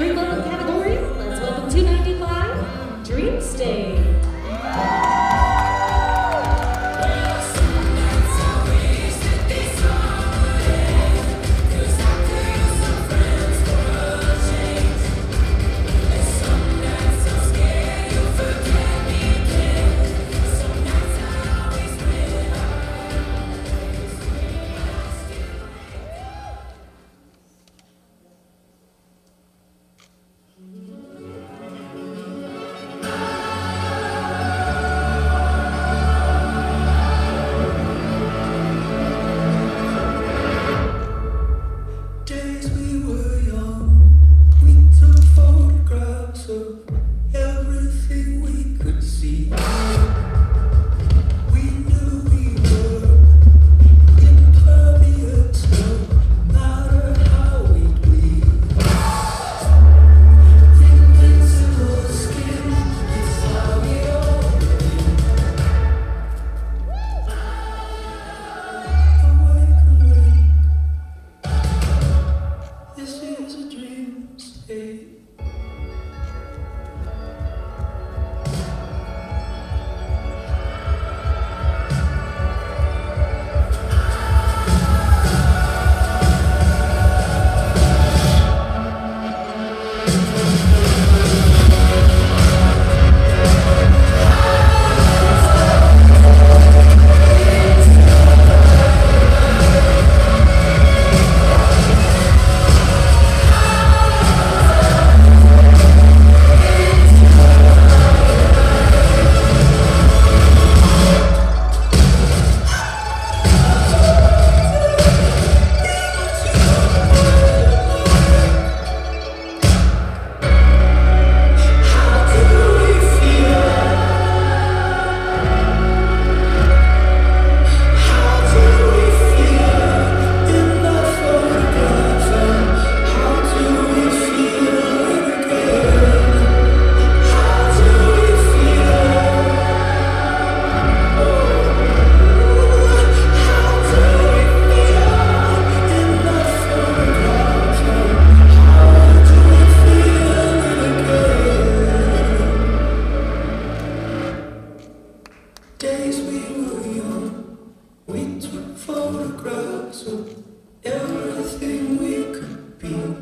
third local let's welcome 295, Dream Stage. to everything we could see. photographs of everything we could be.